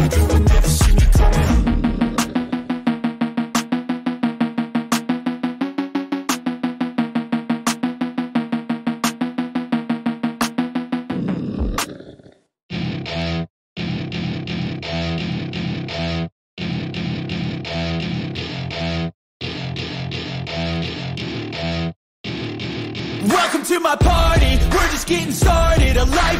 Welcome to my party, we're just getting started. A life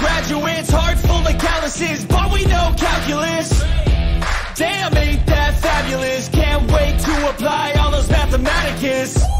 graduates, heart full of calluses, but we know calculus. Damn, ain't that fabulous? Can't wait to apply all those mathematicus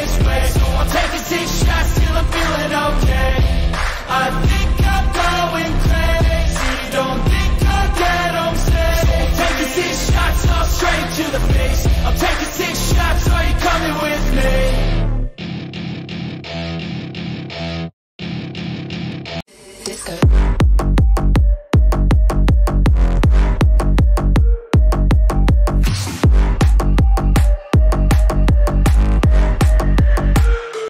this way So